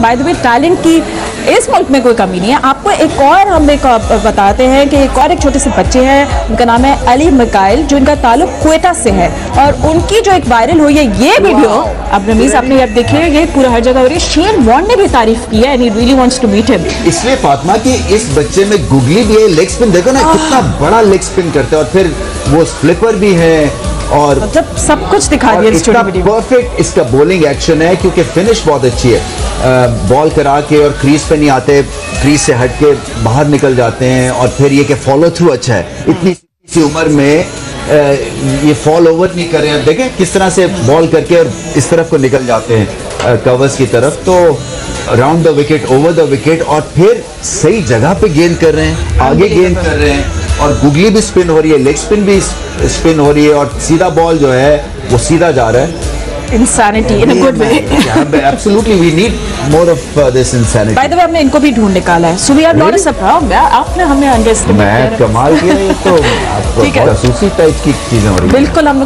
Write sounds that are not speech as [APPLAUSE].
Bye the way talent की इस मुल्क में कोई कमी नहीं है। आपको एक और हम एक बताते हैं कि एक और एक छोटे से बच्चे हैं उनका नाम है अली मकाइल जो इनका ताल्लुक क्वेटा से है। और उनकी जो एक वायरल हुई है ये वीडियो अब रमीज आपने अब देखिए ये पूरा हर जगह हो रही है। शेन वॉन्ड ने भी तारीफ़ की है and he really wants to meet him इसलिए फातिमा की इस बच्चे में गुगली भी है लेग स्पिन देखो ना कितना बड़ा लेग स्पिन करता है और फिर वो स्लिपर भी है और मतलब सब कुछ दिखा दिया। परफेक्ट इसका बॉलिंग एक्शन है क्योंकि फिनिश बहुत अच्छी है। बॉल करा के और क्रीज पे नहीं आते क्रीज से हट के बाहर निकल जाते हैं और फिर ये कि फॉलो थ्रू अच्छा है। इतनी सी उम्र में अ, ये फॉल ओवर नहीं कर। रहे हैं देखें किस तरह से बॉल करके और इस तरफ़ को निकल जाते हैं कवर्स की तरफ़। तो round the wicket over the wicket और फिर सही जगह पे गेंद कर रहे हैं आगे गेंद कर रहे हैं। और गुगली भी स्पिन हो रही है लेग स्पिन भी स्पिन हो रही है और सीधा बॉल जो है वो सीधा जा रहा है। Insanity in a good way absolutely we need more of this insanity by the way हमने इनको भी ढूंढ निकाला है। So we are not surprise आपने हमें अंडरस्टैंड मैं कमाल किया ये तो [LAUGHS] ठीक है। जासूसी टाइप की चीज़ें हो रही हैं। बिल्कुल हम